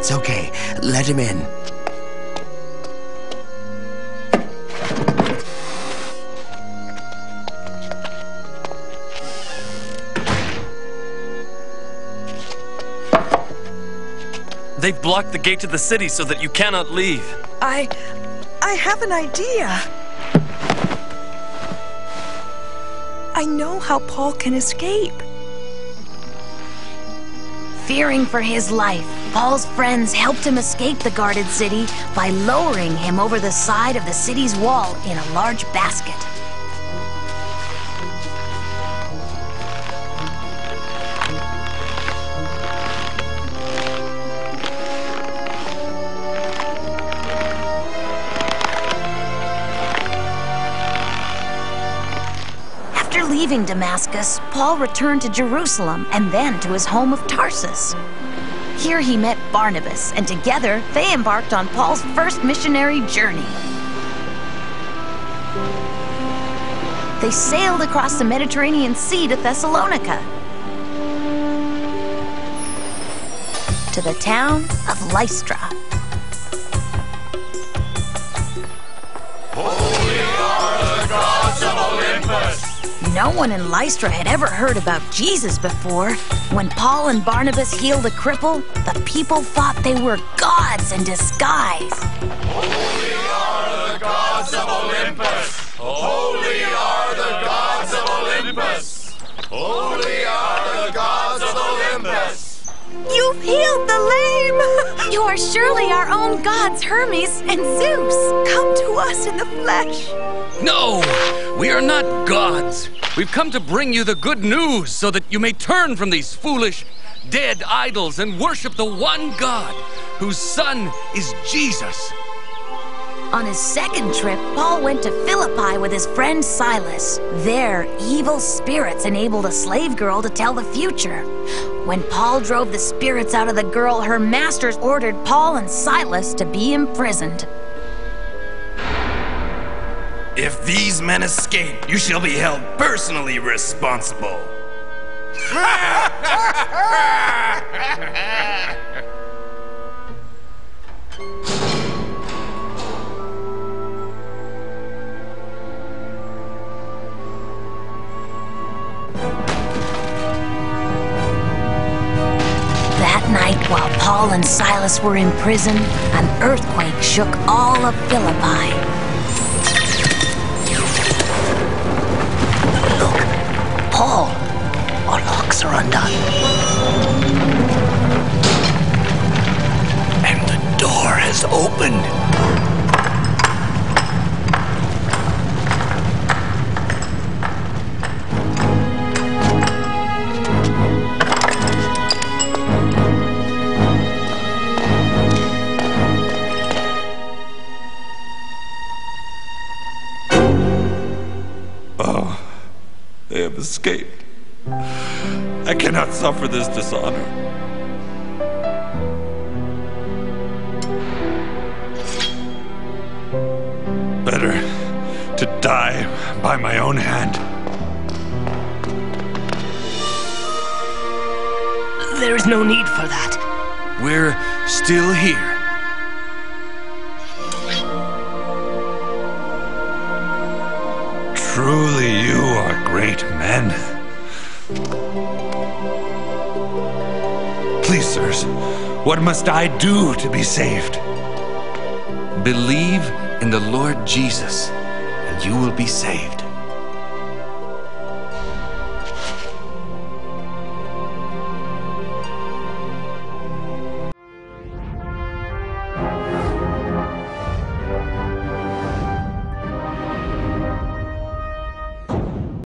It's okay. Let him in. They've blocked the gate to the city so that you cannot leave. I... I have an idea. I know how Paul can escape. Fearing for his life, Paul's friends helped him escape the guarded city by lowering him over the side of the city's wall in a large basket. After leaving Damascus, Paul returned to Jerusalem and then to his home of Tarsus. Here he met Barnabas, and together they embarked on Paul's first missionary journey. They sailed across the Mediterranean Sea to Thessalonica, to the town of Lystra. No one in Lystra had ever heard about Jesus before. When Paul and Barnabas healed a cripple, the people thought they were gods in disguise. Holy are the gods of Olympus! Holy are the gods of Olympus! Holy are the gods of Olympus! You've healed the lame! Are surely our own gods, Hermes and Zeus. Come to us in the flesh. No, we are not gods. We've come to bring you the good news so that you may turn from these foolish, dead idols and worship the one God, whose Son is Jesus. On his second trip, Paul went to Philippi with his friend Silas. There, evil spirits enabled a slave girl to tell the future. When Paul drove the spirits out of the girl, her masters ordered Paul and Silas to be imprisoned. If these men escape, you shall be held personally responsible. while Paul and Silas were in prison, an earthquake shook all of Philippi. Look, Paul, our locks are undone. They have escaped. I cannot suffer this dishonor. Better to die by my own hand. There's no need for that. We're still here. Truly, you are great men. Please, sirs, what must I do to be saved? Believe in the Lord Jesus, and you will be saved.